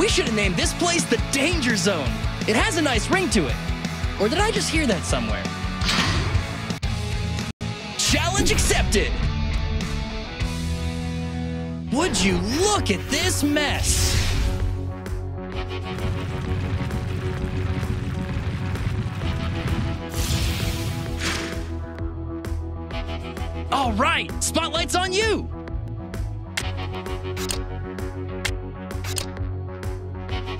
We should have named this place the Danger Zone. It has a nice ring to it. Or did I just hear that somewhere? Challenge accepted! Would you look at this mess? All right, spotlight's on you!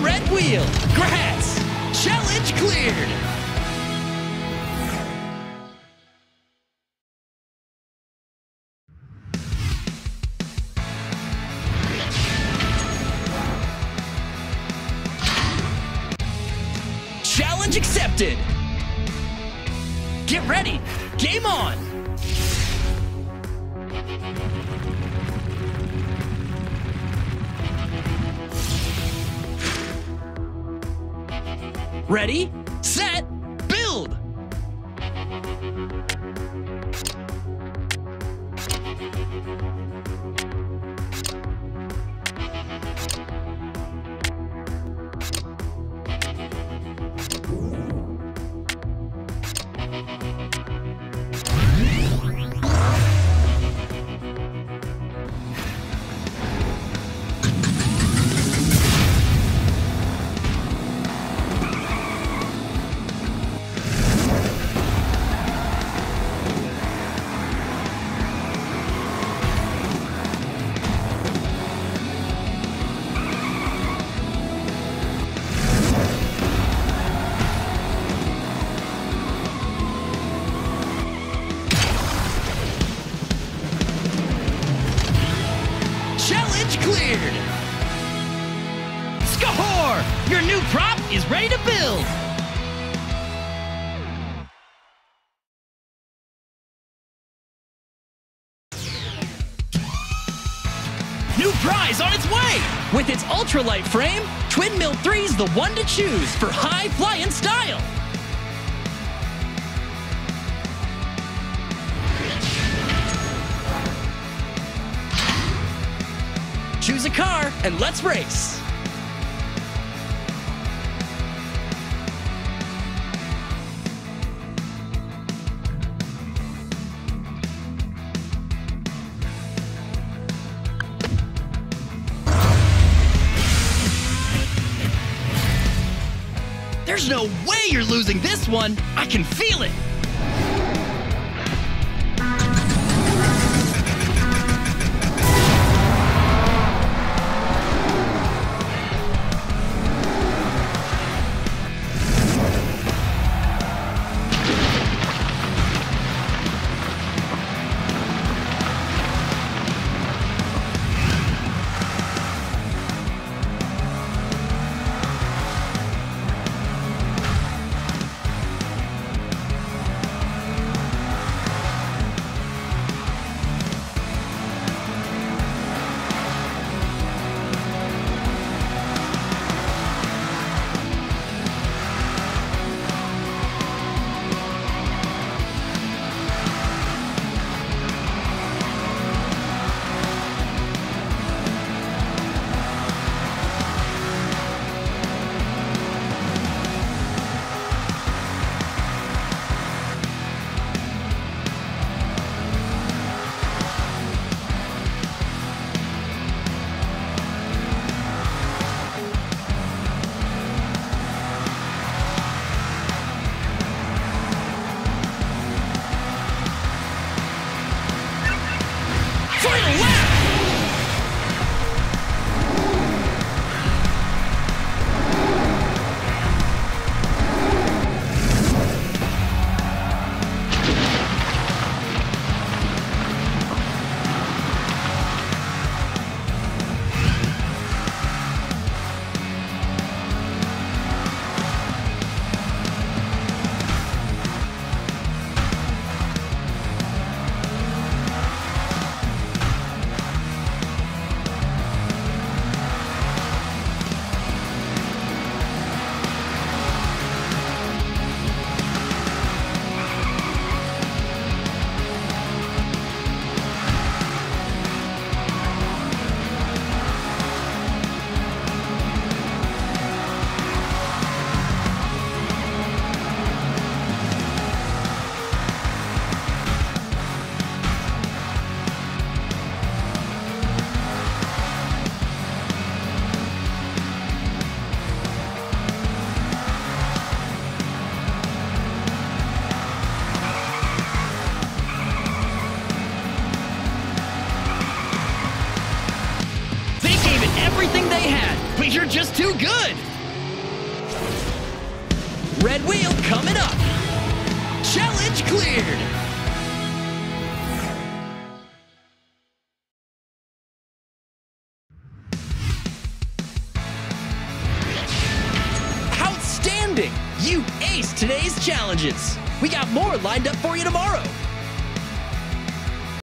Red wheel. Grass. Challenge cleared. Challenge accepted. Get ready. Game on. Ready, Your new prop is ready to build! New prize on its way! With its ultralight frame, Twin Mill 3's the one to choose for high flying style! Choose a car and let's race! There's no way you're losing this one! I can feel it! Free had, but you're just too good. Red wheel coming up. Challenge cleared. Outstanding! You aced today's challenges. We got more lined up for you tomorrow.